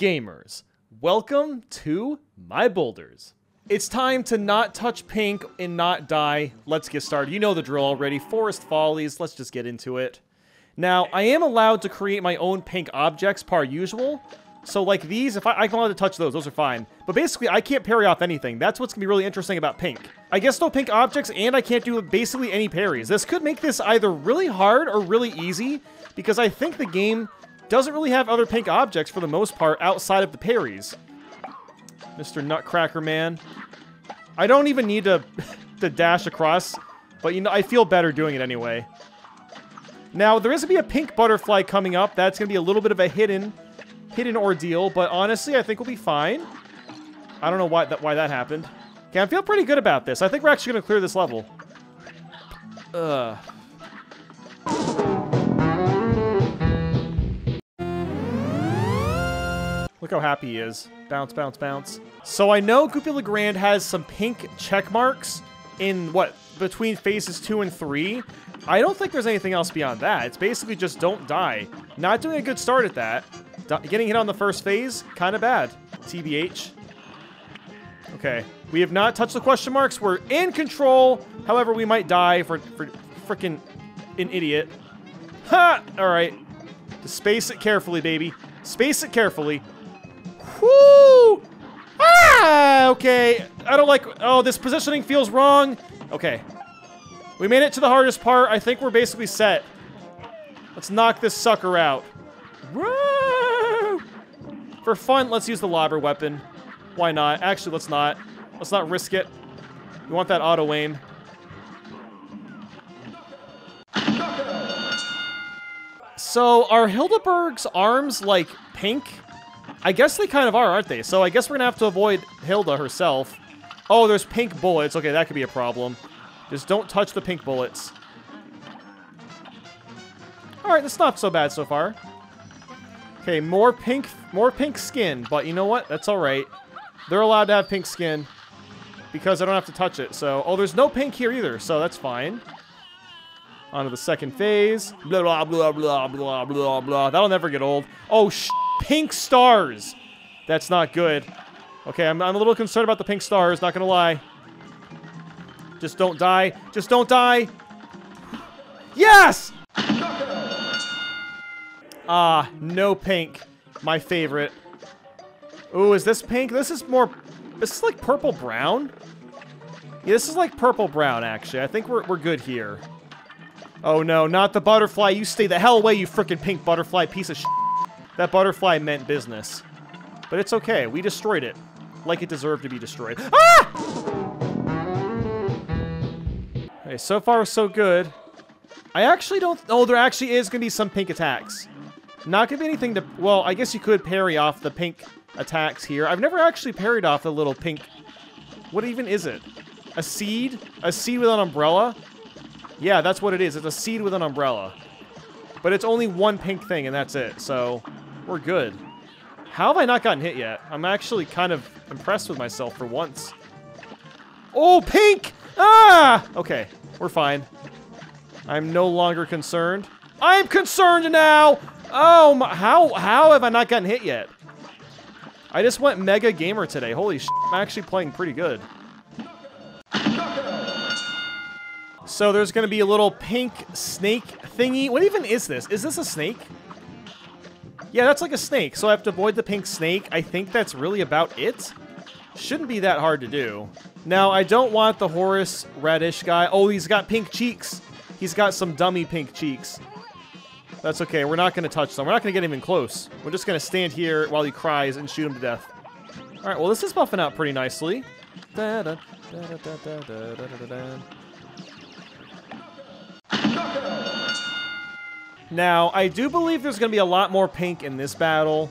Gamers, welcome to my boulders. It's time to not touch pink and not die. Let's get started. You know the drill already. Forest Follies, let's just get into it. Now, I am allowed to create my own pink objects par usual. So like these, if I, I'm allowed to touch those, those are fine. But basically, I can't parry off anything. That's what's gonna be really interesting about pink. I guess no pink objects, and I can't do basically any parries. This could make this either really hard or really easy, because I think the game doesn't really have other pink objects for the most part outside of the parries. Mr. Nutcracker Man. I don't even need to, to dash across, but you know, I feel better doing it anyway. Now, there is going to be a pink butterfly coming up. That's going to be a little bit of a hidden hidden ordeal, but honestly, I think we'll be fine. I don't know why that, why that happened. Okay, I feel pretty good about this. I think we're actually going to clear this level. Ugh. Look how happy he is. Bounce, bounce, bounce. So I know Goopy Le Grande has some pink check marks in, what, between phases 2 and 3. I don't think there's anything else beyond that. It's basically just don't die. Not doing a good start at that. getting hit on the first phase, kind of bad. TBH. Okay. We have not touched the question marks. We're in control. However, we might die for, for freaking an idiot. Ha! Alright. Just space it carefully, baby. Space it carefully. Whoo! Ah! Okay. I don't like... Oh, this positioning feels wrong. Okay. We made it to the hardest part. I think we're basically set. Let's knock this sucker out. Woo! For fun, let's use the lobber weapon. Why not? Actually, let's not. Let's not risk it. We want that auto aim. So, are Hilda Berg's arms, like, pink? I guess they kind of are, aren't they? So I guess we're gonna have to avoid Hilda herself. Oh, there's pink bullets. Okay, that could be a problem. Just don't touch the pink bullets. Alright, that's not so bad so far. Okay, more pink more pink skin, but you know what? That's alright. They're allowed to have pink skin because I don't have to touch it. So, oh, there's no pink here either, so that's fine. On to the second phase. Blah, blah, blah, blah, blah, blah, blah. That'll never get old. Oh, sh pink stars. That's not good. Okay, I'm, I'm a little concerned about the pink stars, not gonna lie. Just don't die. Just don't die. Yes! Ah, no pink. My favorite. Ooh, is this pink? This is more... This is like purple-brown? Yeah, this is like purple-brown, actually. I think we're, we're good here. Oh, no, not the butterfly. You stay the hell away, you freaking pink butterfly piece of shit. That butterfly meant business. But it's okay. We destroyed it. Like it deserved to be destroyed. Ah! Okay, so far so good. I actually don't... Oh, there actually is to be some pink attacks. Not to be anything to... Well, I guess you could parry off the pink attacks here. I've never actually parried off the little pink... What even is it? A seed? A seed with an umbrella? Yeah, that's what it is. It's a seed with an umbrella. But it's only one pink thing, and that's it. So, we're good. How have I not gotten hit yet? I'm actually kind of impressed with myself for once. Oh, pink! Ah! Okay, we're fine. I'm no longer concerned. I'm concerned now! Oh, my, how, how have I not gotten hit yet? I just went Mega Gamer today. Holy sh! I'm actually playing pretty good. So there's to be a little pink snake thingy. What even is this? Is this a snake? Yeah, that's like a snake. So I have to avoid the pink snake. I think that's really about it. Shouldn't be that hard to do. Now, I don't want the Horace Radish guy. Oh, he's got pink cheeks. He's got some dummy pink cheeks. That's okay. We're not going to touch them. We're not going to get even close. We're just going to stand here while he cries and shoot him to death. All right, well, this is buffing out pretty nicely. Da -da, da now, I do believe there's going to be a lot more pink in this battle.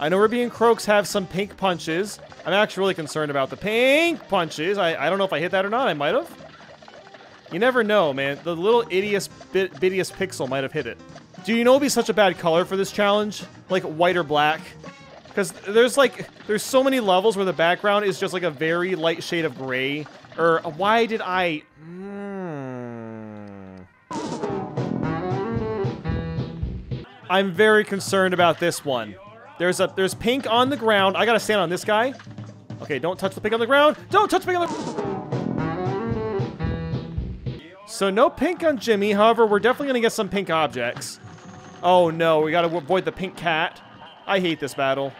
I know Ribby and Croaks have some pink punches. I'm actually really concerned about the pink punches. I, I don't know if I hit that or not. I might have. You never know, man. The little idious bit, bittiest pixel might have hit it. Do you know it'd be such a bad color for this challenge? Like white or black? Because there's like, there's so many levels where the background is just like a very light shade of gray. Or why did I... Hmm. I'm very concerned about this one. There's a there's pink on the ground. I gotta stand on this guy. Okay, don't touch the pink on the ground. Don't touch the pink on the... So no pink on Djimmi. However, we're definitely gonna get some pink objects. Oh no, we gotta avoid the pink cat. I hate this battle.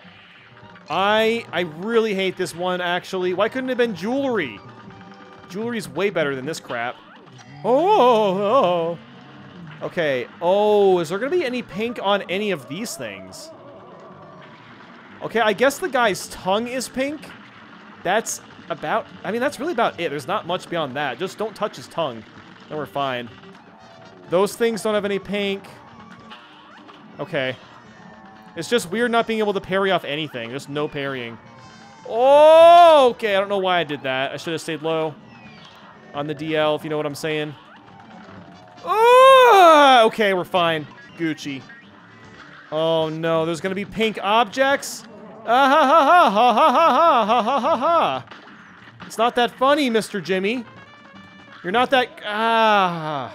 I I really hate this one, actually. Why couldn't it have been jewelry? Jewelry's way better than this crap. Oh, oh. oh. Okay. Oh, is there going to be any pink on any of these things? Okay, I guess the guy's tongue is pink. That's about... I mean, that's really about it. There's not much beyond that. Just don't touch his tongue. Then we're fine. Those things don't have any pink. Okay. It's just weird not being able to parry off anything. Just no parrying. Oh, okay. I don't know why I did that. I should have stayed low on the DL, if you know what I'm saying. Oh, okay, we're fine. Gucci. Oh, no. There's to be pink objects? Ah, ha, ha, ha, ha, ha, ha, ha, ha, ha, ha. It's not that funny, Mr. Djimmi. You're not that... Ah...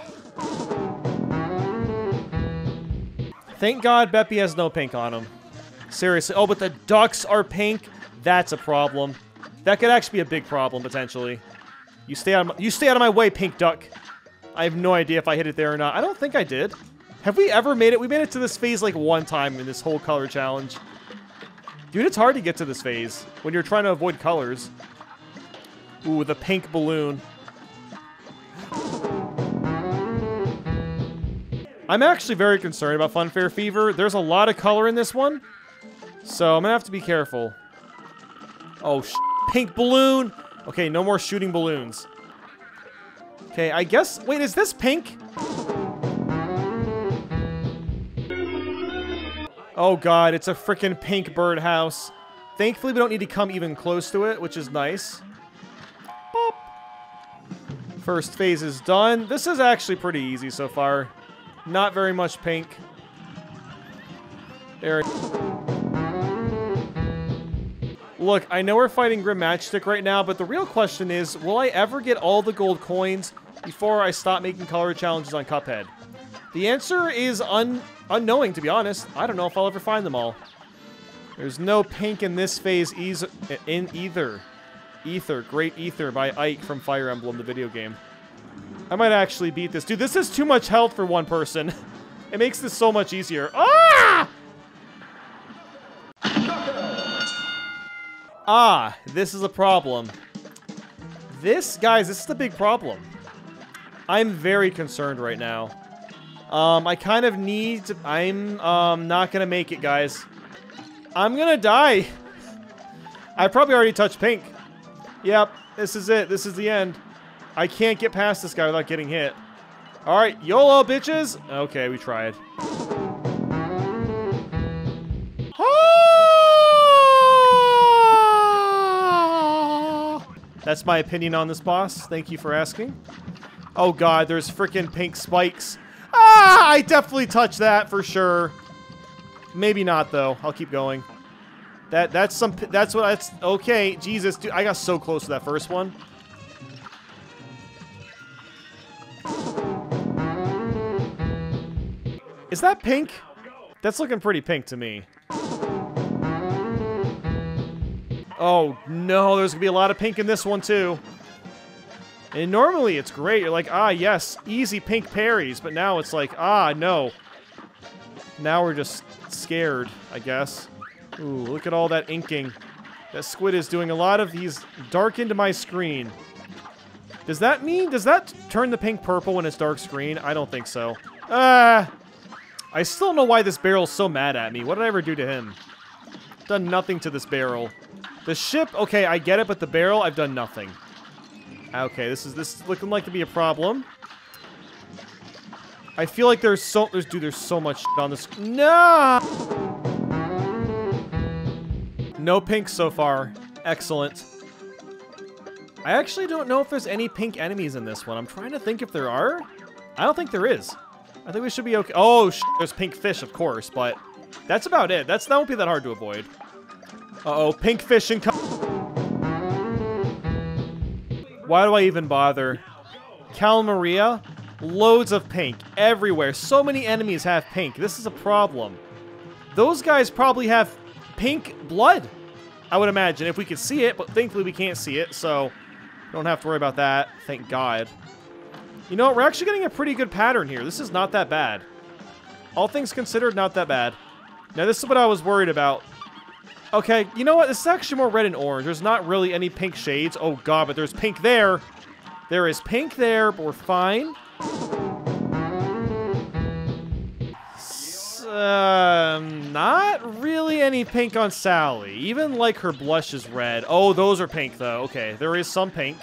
Thank God Beppi has no pink on him. Seriously. Oh, but the ducks are pink? That's a problem. That could actually be a big problem, potentially. You stay out of my, you stay out of my way, pink duck. I have no idea if I hit it there or not. I don't think I did. Have we ever made it? We made it to this phase like one time in this whole color challenge. Dude, it's hard to get to this phase when you're trying to avoid colors. Ooh, the pink balloon. I'm actually very concerned about Funfair Fever. There's a lot of color in this one. So I'm gonna have to be careful. Oh, pink balloon. Okay, no more shooting balloons. Okay, I guess... Wait, is this pink? Oh god, it's a freaking pink birdhouse. Thankfully, we don't need to come even close to it, which is nice. Boop. First phase is done. This is actually pretty easy so far. Not very much pink. There. Look, I know we're fighting Grim Matchstick right now, but the real question is, will I ever get all the gold coins before I stop making color challenges on Cuphead? The answer is un unknowing, to be honest. I don't know if I'll ever find them all. There's no pink in this phase in either. Ether, Great Ether by Ike from Fire Emblem, the video game. I might actually beat this. Dude, this is too much health for one person. It makes this so much easier. Ah! Ah, this is a problem. This, guys, this is the big problem. I'm very concerned right now. Um, I kind of need to... I'm um, not to make it, guys. I'm to die. I probably already touched pink. Yep, this is it. This is the end. I can't get past this guy without getting hit. Alright, YOLO, bitches! Okay, we tried. That's my opinion on this boss. Thank you for asking. Oh god, there's freaking pink spikes. Ah, I definitely touched that for sure. Maybe not though. I'll keep going. That that's some that's what that's okay. Jesus, dude, I got so close to that first one. Is that pink? That's looking pretty pink to me. Oh, no, there's to be a lot of pink in this one, too. And normally it's great. You're like, ah, yes, easy pink parries. But now it's like, ah, no. Now we're just scared, I guess. Ooh, look at all that inking. That squid is doing a lot of these darkened my screen. Does that mean, does that turn the pink purple when it's dark screen? I don't think so. Ah! I still don't know why this barrel's so mad at me. What did I ever do to him? Done nothing to this barrel. The ship, okay, I get it, but the barrel, I've done nothing. Okay, this is this is looking like to be a problem. I feel like there's so there's dude, there's so much on this. No. No pink so far. Excellent. I actually don't know if there's any pink enemies in this one. I'm trying to think if there are. I don't think there is. I think we should be okay. Oh, there's pink fish, of course, but that's about it. That's that won't be that hard to avoid. Uh-oh, pink fish and Why do I even bother? Cala Maria? Loads of pink. Everywhere. So many enemies have pink. This is a problem. Those guys probably have pink blood, I would imagine, if we could see it, but thankfully we can't see it, so don't have to worry about that. Thank God. You know what? We're actually getting a pretty good pattern here. This is not that bad. All things considered, not that bad. Now, this is what I was worried about. Okay, you know what? This is actually more red and orange. There's not really any pink shades. Oh, God, but there's pink there. There is pink there, but we're fine. Um, not really any pink on Sally. Even like her blush is red. Oh, those are pink though. Okay, there is some pink.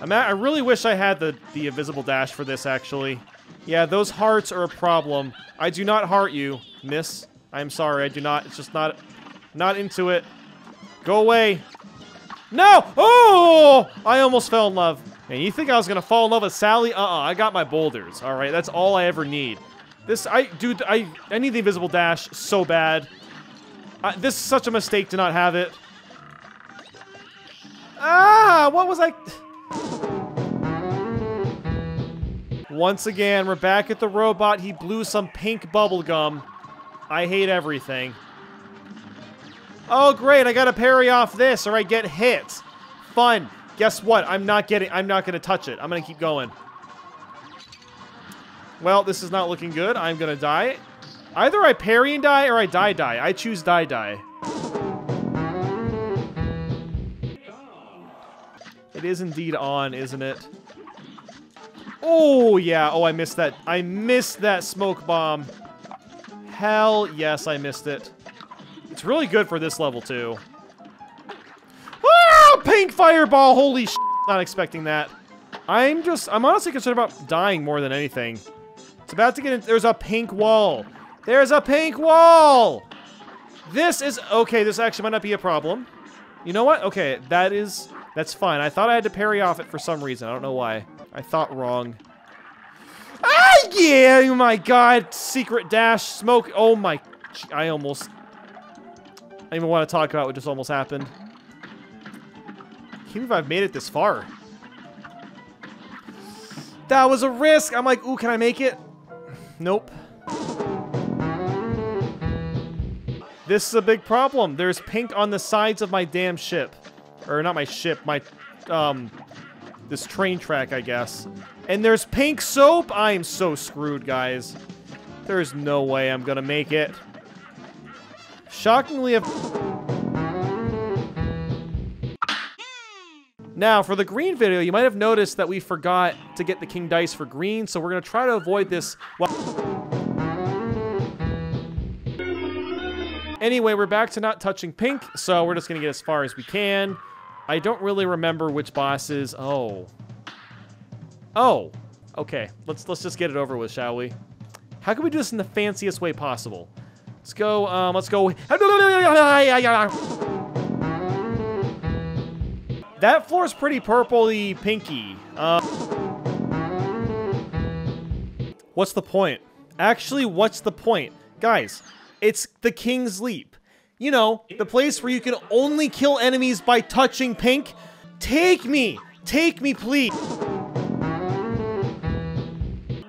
I'm at, I really wish I had the, the invisible dash for this actually. Yeah, those hearts are a problem. I do not heart you, miss. I'm sorry, I do not. It's just not, not into it. Go away. No! Oh! I almost fell in love. And you think I was gonna fall in love with Sally? Uh-uh, I got my boulders, alright? That's all I ever need. This, I, dude, I, I need the invisible dash so bad. This is such a mistake to not have it. Ah, what was I... Once again, we're back at the robot. He blew some pink bubble gum. I hate everything. Oh, great, I gotta parry off this or I get hit. Fun. Guess what? I'm not getting, I'm not gonna touch it. I'm gonna keep going. Well, this is not looking good. I'm gonna die. Either I parry and die, or I die die. I choose die die. It is indeed on, isn't it? Oh, yeah. Oh, I missed that. I missed that smoke bomb. Hell yes, I missed it. It's really good for this level, too. Ah! Pink fireball! Holy sh! Not expecting that. I'm just... I'm honestly concerned about dying more than anything. It's about to get in. There's a pink wall. There's a pink wall! This is... Okay, this actually might not be a problem. You know what? Okay, that is... That's fine. I thought I had to parry off it for some reason. I don't know why. I thought wrong. Ah, yeah! Oh my god. Secret dash. Smoke. Oh my... I almost... I don't even want to talk about what just almost happened. can't believe I've made it this far. That was a risk. I'm like, ooh, can I make it? Nope. This is a big problem. There's pink on the sides of my damn ship. Or not my ship, my, um, this train track, I guess. And there's pink soap? I am so screwed, guys. There's no way I'm gonna make it. Shockingly, if... Now, for the green video, you might have noticed that we forgot to get the king dice for green, so we're going to try to avoid this. Anyway, we're back to not touching pink, so we're just going to get as far as we can. I don't really remember which bosses. Oh. Oh. Okay, let's let's just get it over with, shall we? How can we do this in the fanciest way possible? Let's go, um, let's go. That floor is pretty purpley pinky. Uh, what's the point? Actually, what's the point? Guys, it's the King's Leap. You know, the place where you can only kill enemies by touching pink. Take me! Take me, please!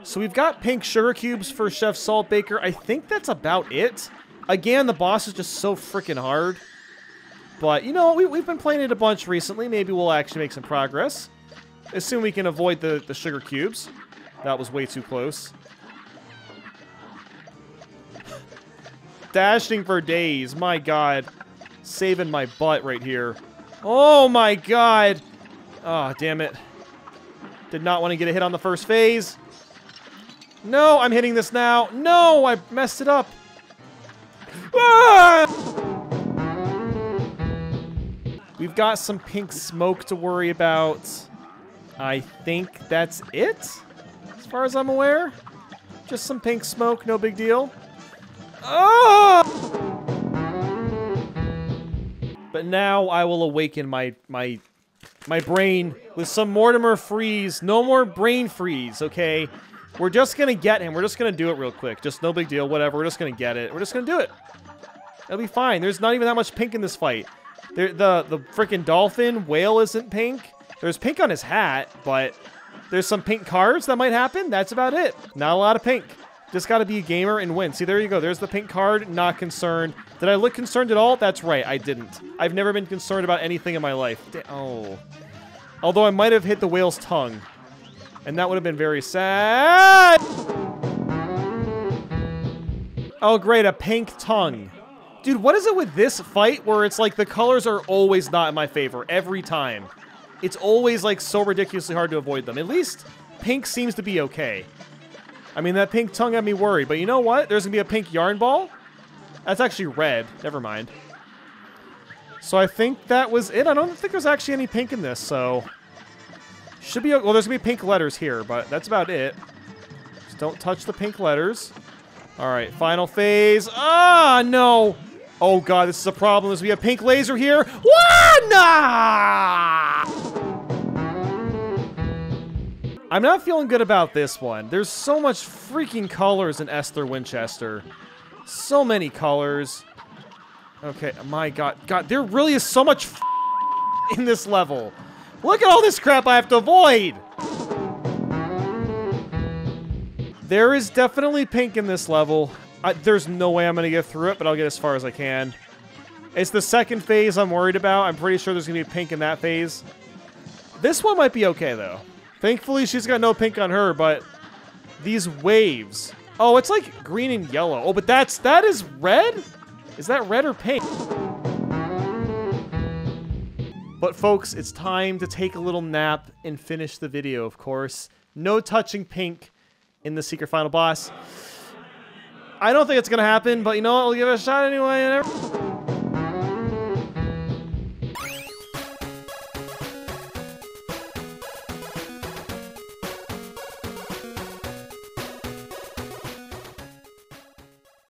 So we've got pink sugar cubes for Chef Saltbaker. I think that's about it. Again, the boss is just so freaking hard. But, you know, we, we've been playing it a bunch recently. Maybe we'll actually make some progress. Assume we can avoid the, the sugar cubes. That was way too close. Dashing for days. My god. Saving my butt right here. Oh my god. Oh, damn it. Did not want to get a hit on the first phase. No, I'm hitting this now. No, I messed it up. Ah! We've got some pink smoke to worry about. I think that's it, as far as I'm aware. Just some pink smoke, no big deal. Oh! But now I will awaken my my my brain with some Mortimer freeze. No more brain freeze, okay? We're just gonna get him. We're just gonna do it real quick. Just no big deal, whatever. We're just gonna get it. We're just gonna do it. It'll be fine. There's not even that much pink in this fight. There, the the freaking dolphin whale isn't pink. There's pink on his hat, but there's some pink cards that might happen. That's about it. Not a lot of pink. Just got to be a gamer and win. See, there you go. There's the pink card. Not concerned. Did I look concerned at all? That's right. I didn't. I've never been concerned about anything in my life. oh. Although I might have hit the whale's tongue. And that would have been very sad. Oh, great. A pink tongue. Dude, what is it with this fight where it's like the colors are always not in my favor every time? It's always like so ridiculously hard to avoid them. At least pink seems to be okay. I mean, that pink tongue had me worried, but you know what? There's gonna be a pink yarn ball? That's actually red. Never mind. So I think that was it. I don't think there's actually any pink in this, so... Should be... Well, there's gonna be pink letters here, but that's about it. Just don't touch the pink letters. Alright, final phase. Ah, no! Oh god, this is a problem. There's gonna be a pink laser here. What? Nah! I'm not feeling good about this one. There's so much freaking colors in Esther Winchester. So many colors. Okay, my god. God, there really is so much in this level. Look at all this crap I have to avoid! There is definitely pink in this level. I, there's no way I'm going to get through it, but I'll get as far as I can. It's the second phase I'm worried about. I'm pretty sure there's going to be pink in that phase. This one might be okay, though. Thankfully, she's got no pink on her, but these waves. Oh, it's like green and yellow. Oh, but that's, that is red? Is that red or pink? But folks, it's time to take a little nap and finish the video, of course. No touching pink in the secret final boss. I don't think it's gonna happen, but you know what? We'll give it a shot anyway.